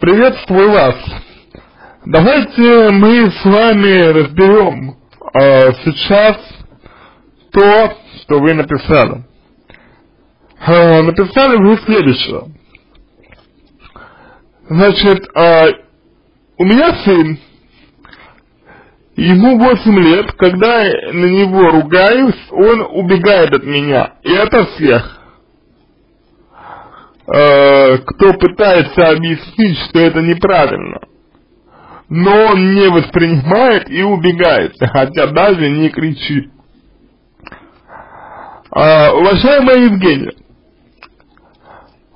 Приветствую вас. Давайте мы с вами разберем э, сейчас то, что вы написали. Э, написали вы следующее. Значит, э, у меня сын, ему 8 лет, когда я на него ругаюсь, он убегает от меня. И это всех. Э, кто пытается объяснить, что это неправильно. Но он не воспринимает и убегает, хотя даже не кричит. А, уважаемая Евгения,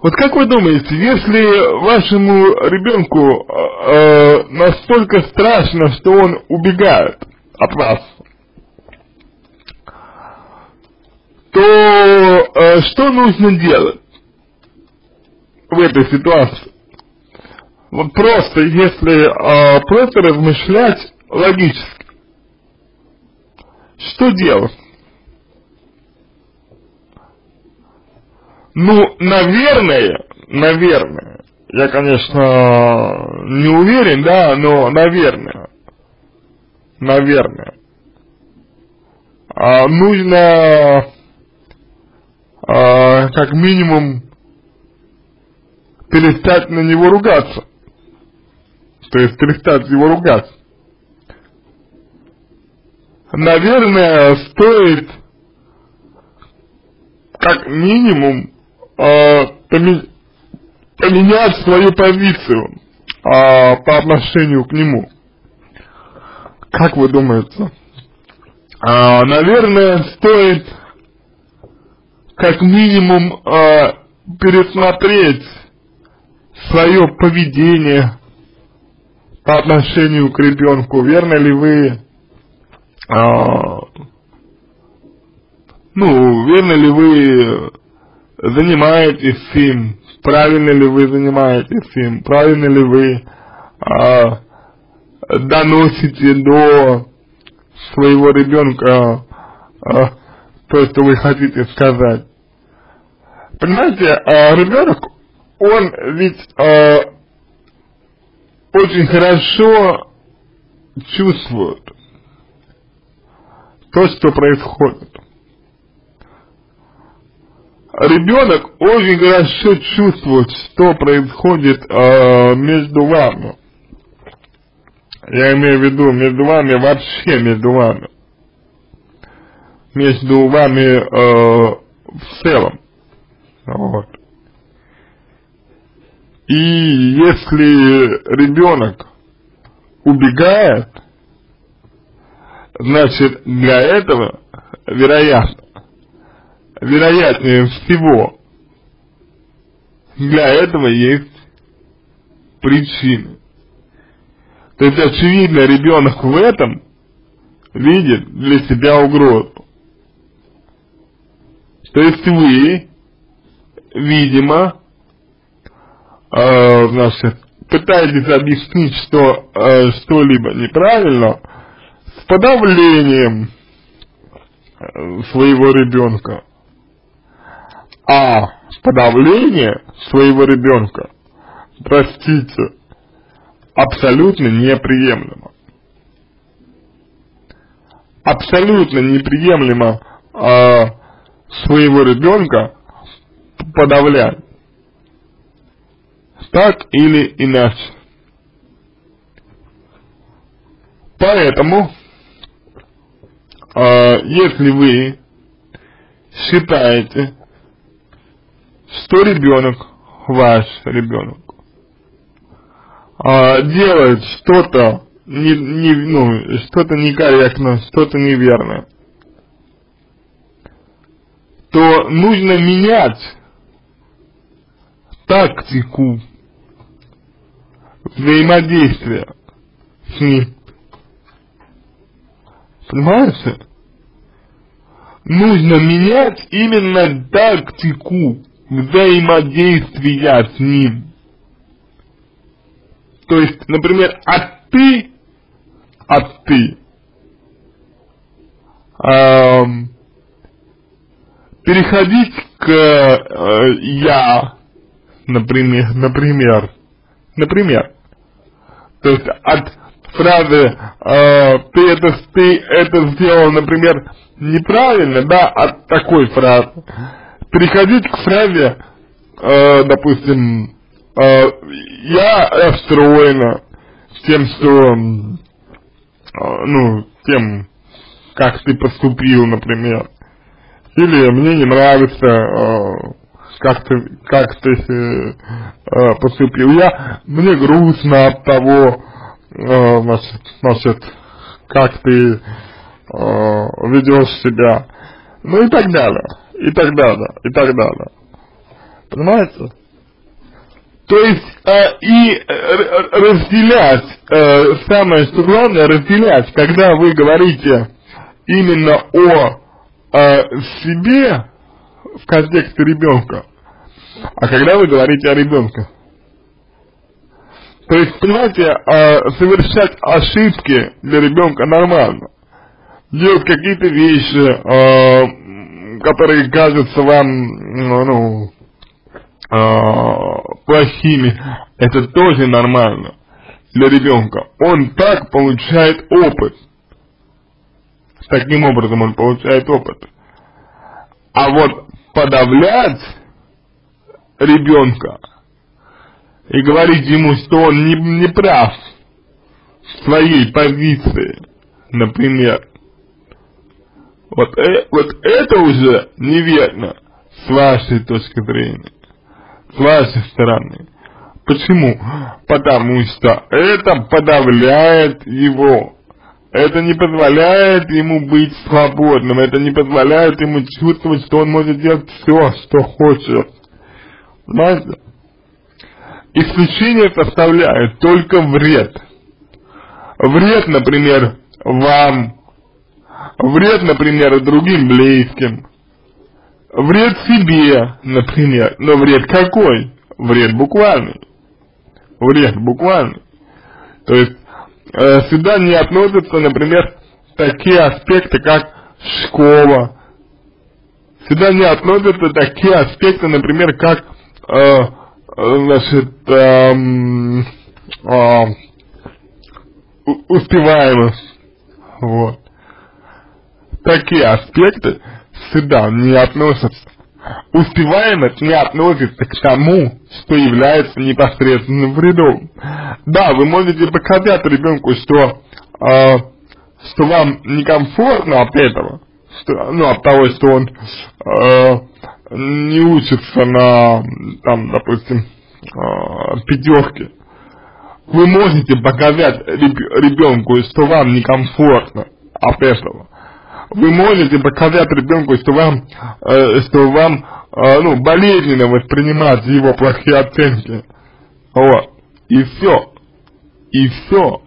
вот как вы думаете, если вашему ребенку э, настолько страшно, что он убегает от вас, то э, что нужно делать? В этой ситуации. Вот просто, если э, просто размышлять логически, что делать? Ну, наверное, наверное, я, конечно, не уверен, да, но, наверное, наверное, а, нужно а, как минимум перестать на него ругаться. То есть перестать его ругаться. Наверное, стоит как минимум э, поменять свою позицию э, по отношению к нему. Как вы думаете? Э, наверное, стоит как минимум э, пересмотреть свое поведение по отношению к ребенку, верно ли вы, а, ну, верно ли вы занимаетесь им, правильно ли вы занимаетесь им, правильно ли вы а, доносите до своего ребенка а, то, что вы хотите сказать. Понимаете, а ребенок, он ведь э, очень хорошо чувствует то, что происходит. Ребенок очень хорошо чувствует, что происходит э, между вами. Я имею в виду между вами вообще между вами. Между вами э, в целом. Вот. И если ребенок убегает, значит для этого вероятно, вероятнее всего, для этого есть причины. То есть очевидно ребенок в этом видит для себя угрозу. То есть вы, видимо, э, значит, пытаетесь объяснить, что э, что-либо неправильно, с подавлением э, своего ребенка. А подавление своего ребенка, простите, абсолютно неприемлемо. Абсолютно неприемлемо э, своего ребенка подавлять так или иначе. Поэтому, э, если вы считаете, что ребенок, ваш ребенок, э, делает что-то не, не, ну, что-то некорректно, что-то неверно, то нужно менять тактику взаимодействия с ним. Понимаете? Нужно менять именно тактику взаимодействия с ним. То есть, например, от ты, от ты, эм, переходить к э, я, например, например, Например, то есть от фразы э, ты это ты это сделал, например, неправильно, да, от такой фразы. Переходить к фразе, э, допустим, э, я расстроена тем, что, э, ну, тем, как ты поступил, например, или мне не нравится, э, как ты, как ты э, поступил. Я, мне грустно от того, э, значит, значит, как ты э, ведешь себя, ну и так далее, и так далее, и так далее. Понимаете? То есть э, и э, разделять, э, самое что главное, разделять, когда вы говорите именно о э, себе в контексте ребенка, а когда вы говорите о ребенке. То есть, понимаете, э, совершать ошибки для ребенка нормально. Делать какие-то вещи, э, которые кажутся вам, ну, э, плохими, это тоже нормально для ребенка. Он так получает опыт. Таким образом он получает опыт. А вот подавлять ребенка и говорить ему, что он не, не прав в своей позиции, например, вот, э, вот это уже неверно с вашей точки зрения, с вашей стороны. Почему? Потому что это подавляет его это не позволяет ему быть свободным, это не позволяет ему чувствовать, что он может делать все, что хочет. Понимаете? Исключение составляет только вред. Вред, например, вам, вред, например, другим близким, вред себе, например, но вред какой? Вред буквальный. Вред буквальный. То есть сюда не относятся, например, такие аспекты, как школа. Сюда не относятся такие аспекты, например, как, э, значит, эм, э, успеваемость. Вот. Такие аспекты сюда не относятся. Успеваемость не относится к тому, что является непосредственным вредом. Да, вы можете показать ребенку, что, э, что вам некомфортно от этого, что, ну, от того, что он э, не учится на, там, допустим, э, пятерке. Вы можете показать ребенку, что вам некомфортно от этого вы можете показать ребенку, что вам, э, что вам, э, ну, болезненно воспринимать его плохие оценки. Вот. И все. И все.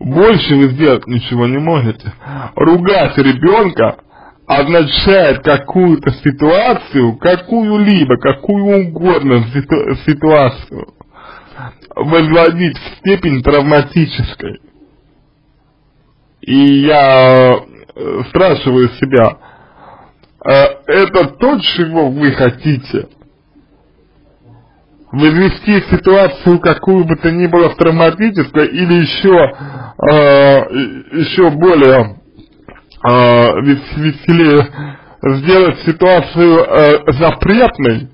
Больше вы сделать ничего не можете. Ругать ребенка означает какую-то ситуацию, какую-либо, какую угодно ситу ситуацию возводить в степень травматической. И я Э, спрашиваю себя, э, это то, чего вы хотите? Возвести ситуацию какую бы то ни было травматическую или еще, э, еще более э, веселее сделать ситуацию э, запретной,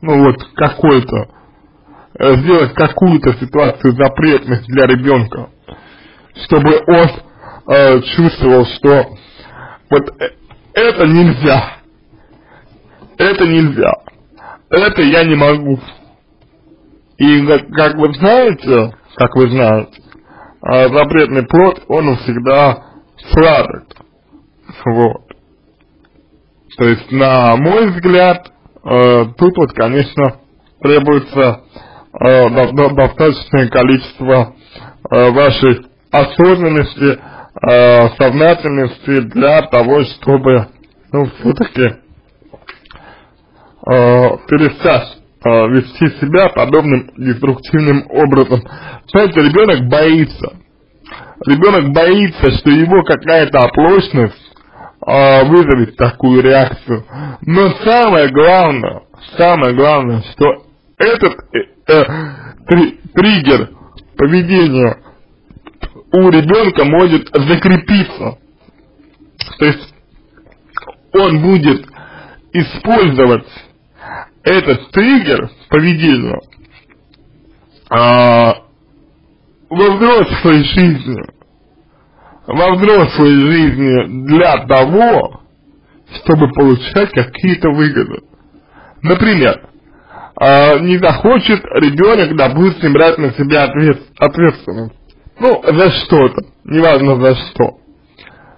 ну вот какой-то, э, сделать какую-то ситуацию запретной для ребенка, чтобы он э, чувствовал, что вот э, это нельзя, это нельзя, это я не могу. И как, как вы знаете, как вы знаете, э, запретный плод, он всегда сладок. Вот. То есть, на мой взгляд, э, тут вот, конечно, требуется э, достаточное количество э, вашей осознанности, э, сознательности для того, чтобы, ну, все-таки э, перестать э, вести себя подобным деструктивным образом. Знаете, ребенок боится. Ребенок боится, что его какая-то оплошность э, вызовет такую реакцию. Но самое главное, самое главное, что этот, э, э, три, триггер поведения у ребенка может закрепиться. То есть он будет использовать этот триггер поведения а, во взрослой жизни, во взрослой жизни для того, чтобы получать какие-то выгоды. Например, э, не захочет ребенок, допустим, брать на себя ответ, ответственность. Ну, за что-то, неважно за что.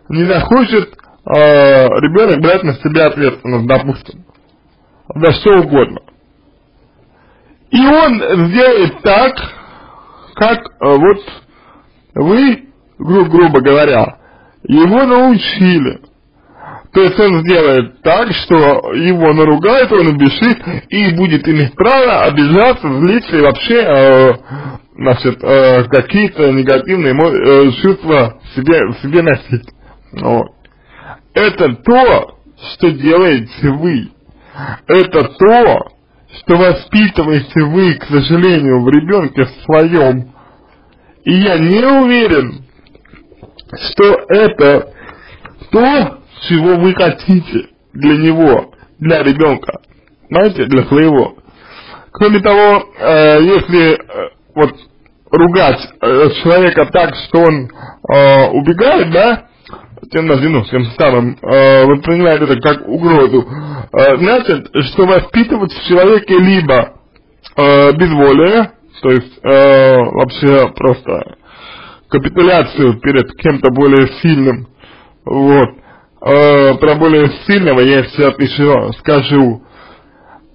Не захочет э, ребенок брать на себя ответственность, допустим, за что угодно. И он сделает так, как э, вот вы, гру грубо говоря, его научили. То есть он сделает так, что его наругают, он убежит и будет иметь право обижаться, злиться и вообще э, значит, э, какие-то негативные э, чувства в себе, в себе носить. Вот. Это то, что делаете вы. Это то, что воспитываете вы, к сожалению, в ребенке своем. И я не уверен, что это то, чего вы хотите для него, для ребенка, знаете, для своего. Кроме того, э, если э, вот ругать э, человека так, что он э, убегает, да, тем, ну, тем самым э, воспринимает это как угрозу, э, значит, что воспитывать в человеке либо э, безволие, то есть э, вообще просто капитуляцию перед кем-то более сильным, вот, э, про более сильного я сейчас еще скажу.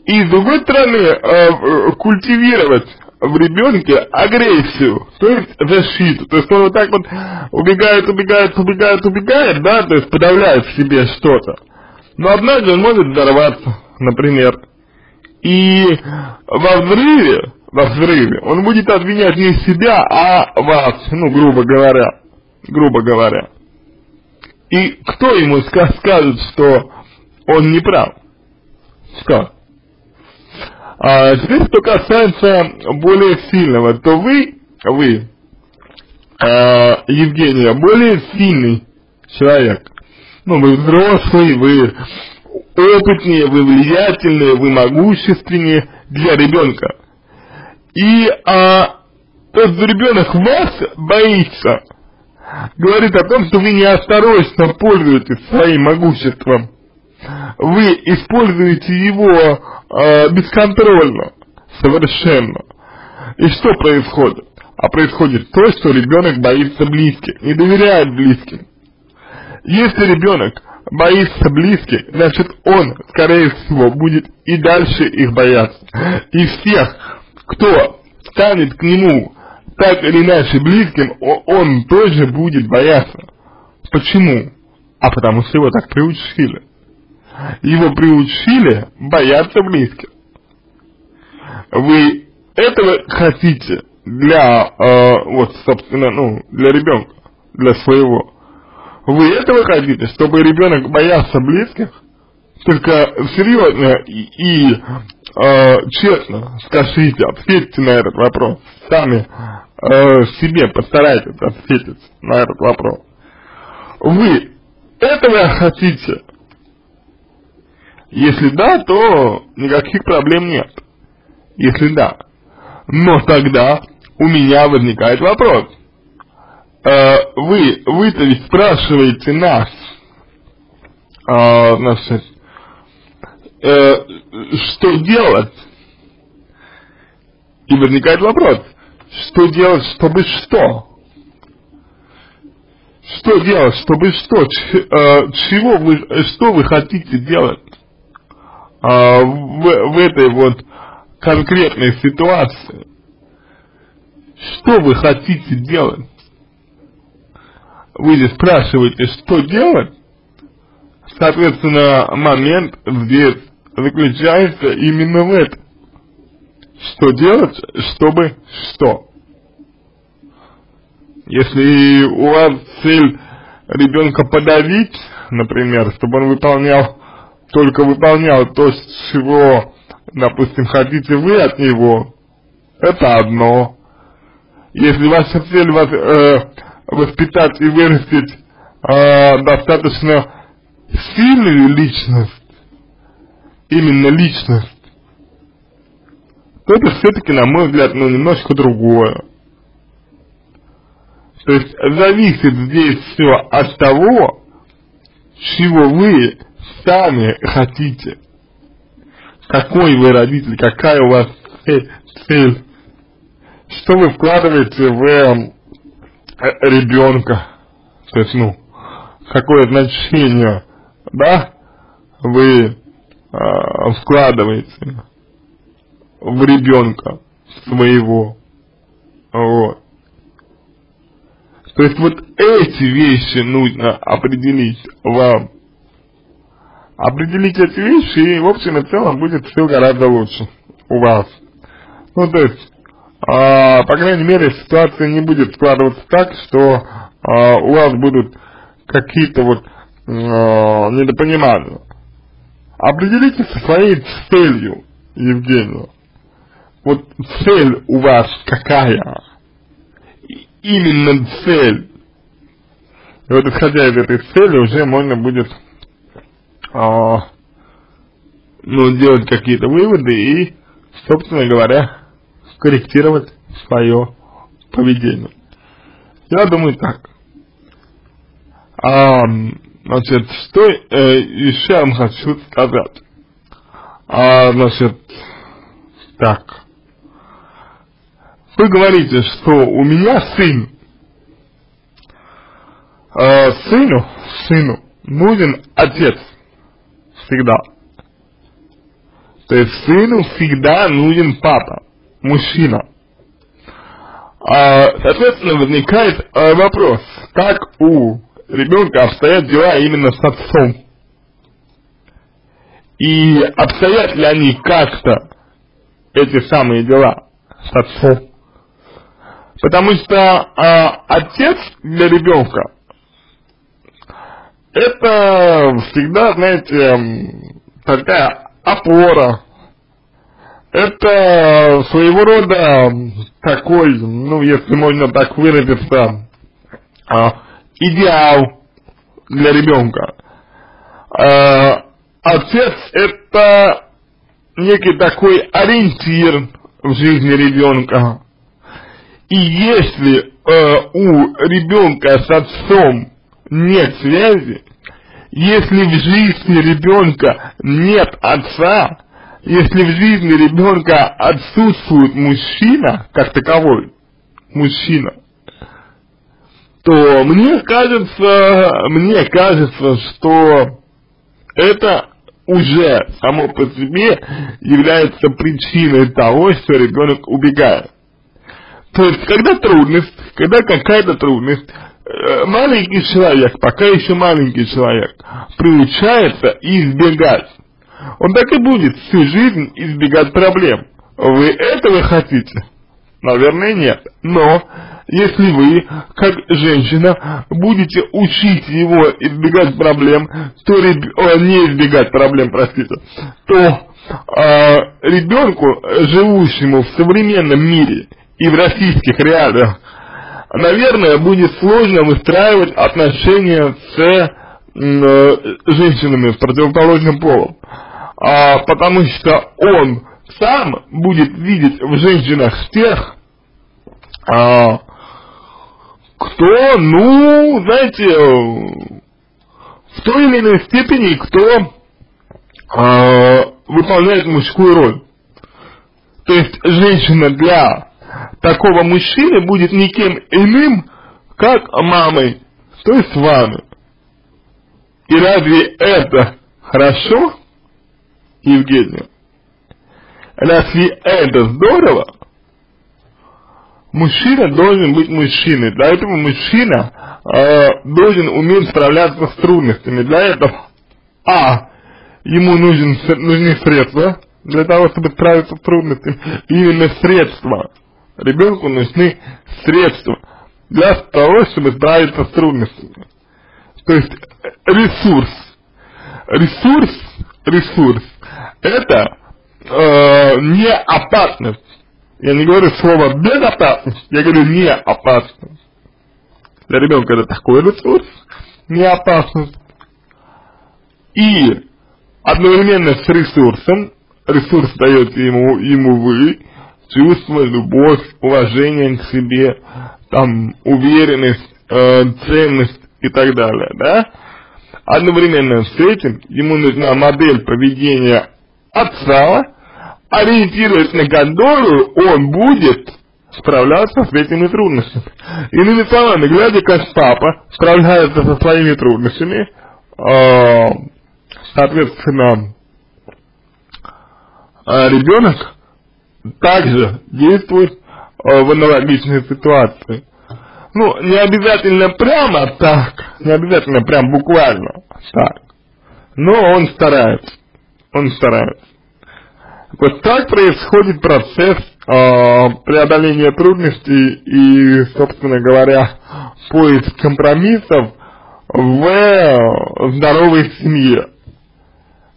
И с другой стороны, э, культивировать в ребенке агрессию, то есть защиту. То есть он вот так вот убегает, убегает, убегает, убегает, да, то есть подавляет в себе что-то. Но однажды он может взорваться, например. И во взрыве, во взрыве, он будет обвинять не себя, а вас, ну, грубо говоря, грубо говоря. И кто ему скажет, что он не прав? Что? А теперь, что касается более сильного, то вы, вы, э, Евгения, более сильный человек. Ну, вы взрослый, вы опытнее, вы влиятельнее, вы могущественнее для ребенка. И а, тот ребенок вас боится, говорит о том, что вы неосторожно пользуетесь своим могуществом. Вы используете его э, бесконтрольно, совершенно. И что происходит? А происходит то, что ребенок боится близких, не доверяет близким. Если ребенок боится близких, значит он, скорее всего, будет и дальше их бояться. И всех, кто станет к нему так или иначе близким, он тоже будет бояться. Почему? А потому что его так приучили. Его приучили бояться близких. Вы этого хотите для, э, вот, собственно, ну, для ребенка, для своего. Вы этого хотите, чтобы ребенок боялся близких? Только серьезно и, и э, честно скажите, ответьте на этот вопрос. Сами э, себе постарайтесь ответить на этот вопрос. Вы этого хотите? Если да, то никаких проблем нет. Если да. Но тогда у меня возникает вопрос. Э, вы, вы-то ведь спрашиваете нас, э, значит, э, что делать? И возникает вопрос, что делать, чтобы что? Что делать, чтобы что? Э, чего вы, что вы хотите делать э, в, в этой вот конкретной ситуации? Что вы хотите делать? Вы здесь спрашиваете, что делать? Соответственно, момент здесь заключается именно в этом. Что делать, чтобы что? Если у вас цель ребенка подавить, например, чтобы он выполнял, только выполнял то, чего, допустим, хотите вы от него, это одно. Если ваша цель вас, э, воспитать и вырастить э, достаточно сильную личность, именно личность, то это все-таки, на мой взгляд, ну, немножко другое. То есть зависит здесь все от того, чего вы сами хотите. Какой вы родитель, какая у вас цель, что вы вкладываете в эм, э, ребенка, то есть, ну, какое значение, да, вы э, вкладываете в ребенка своего, вот. То есть вот эти вещи нужно определить вам. Определить эти вещи, и в общем и целом будет все гораздо лучше у вас. Ну, то есть, а, по крайней мере, ситуация не будет складываться так, что а, у вас будут какие-то вот а, недопонимания. Определитесь со своей целью, Евгения. Вот цель у вас какая? Именно цель. И вот исходя из этой цели уже можно будет а, ну, делать какие-то выводы и, собственно говоря, корректировать свое поведение. Я думаю так. А, значит, что э, еще я вам хочу сказать. А, значит, так. Вы говорите, что у меня сын. Э, сыну, сыну нужен отец всегда. То есть сыну всегда нужен папа мужчина. А, соответственно, возникает а, вопрос, как у ребенка обстоят дела именно с отцом. И обстоят ли они как-то, эти самые дела, с отцом. Потому что а, отец для ребенка это всегда, знаете, такая опора, это своего рода такой, ну, если можно так выразиться, а, идеал для ребенка. А, отец это некий такой ориентир в жизни ребенка. И если э, у ребенка с отцом нет связи, если в жизни ребенка нет отца, если в жизни ребенка отсутствует мужчина, как таковой, мужчина, то мне кажется, мне кажется, что это уже само по себе является причиной того, что ребенок убегает. То есть, когда трудность, когда какая-то трудность, маленький человек, пока еще маленький человек, приучается избегать он так и будет всю жизнь избегать проблем. Вы этого хотите? Наверное, нет. Но, если вы, как женщина, будете учить его избегать проблем, то реб... О, не избегать проблем, простите, то э, ребенку, живущему в современном мире и в российских реалиях, наверное, будет сложно выстраивать отношения с э, женщинами с противоположным полом а, потому что он сам будет видеть в женщинах тех, а, кто, ну, знаете, в той или иной степени, кто а, выполняет мужскую роль. То есть женщина для такого мужчины будет никем иным, как мамой, то есть вами. И разве это хорошо? Евгения. Разве это здорово? Мужчина должен быть мужчиной. Для этого мужчина э, должен уметь справляться с трудностями. Для этого, а, ему нужен, нужны средства для того, чтобы справиться с трудностями. Именно средства. Ребенку нужны средства для того, чтобы справиться с трудностями. То есть ресурс. Ресурс, ресурс это э, не опасность, Я не говорю слово безопасность, я говорю не опасность. Для ребенка это такой ресурс, не опасность. И одновременно с ресурсом, ресурс дает ему, ему вы, чувство, любовь, уважение к себе, там, уверенность, э, ценность и так далее, да? Одновременно с этим ему нужна модель поведения отца, ориентируясь на которую он будет справляться с этими трудностями. Иными словами, глядя, как папа справляется со своими трудностями, э, соответственно, э, ребенок также действует э, в аналогичной ситуации. Ну, не обязательно прямо так, не обязательно прям буквально так, но он старается, он старается. Вот так происходит процесс э, преодоления трудностей и, собственно говоря, поиск компромиссов в здоровой семье.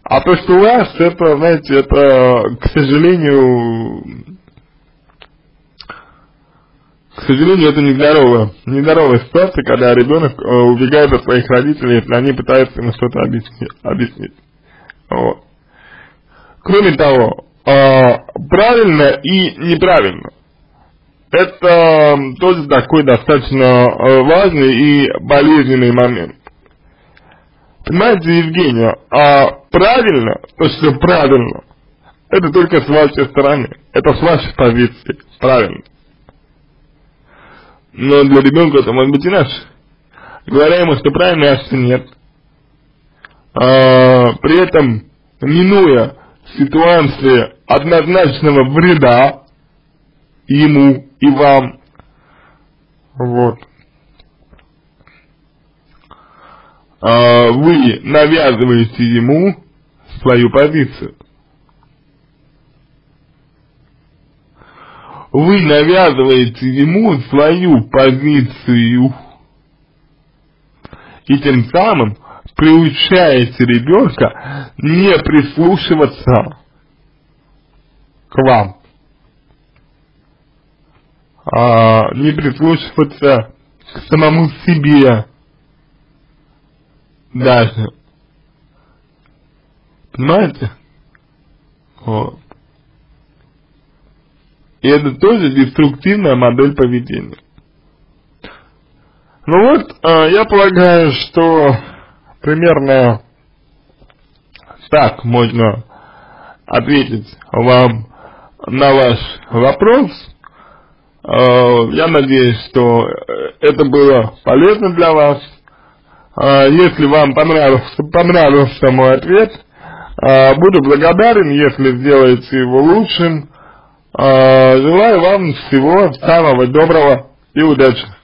А то, что у вас, это, знаете, это, к сожалению, к сожалению, это нездоровая, нездоровая ситуация, когда ребенок э, убегает от своих родителей, если они пытаются ему что-то объяснить. объяснить. Вот. Кроме того, э, правильно и неправильно. Это тоже такой достаточно э, важный и болезненный момент. Понимаете, Евгения, а правильно, то, что правильно, это только с вашей стороны, это с вашей позиции, правильно. Но для ребенка это может быть иначе. Говоря ему, что правильно, а что нет. А, при этом, минуя ситуации однозначного вреда ему и вам, вот. А, вы навязываете ему свою позицию. Вы навязываете ему свою позицию. И тем самым приучаете ребенка не прислушиваться к вам. А, не прислушиваться к самому себе даже. Понимаете? Вот. И это тоже деструктивная модель поведения. Ну вот, э, я полагаю, что примерно так можно ответить вам на ваш вопрос. Э, я надеюсь, что это было полезно для вас. Э, если вам понравился, понравился мой ответ, э, буду благодарен, если сделаете его лучшим. Желаю вам всего самого доброго и удачи.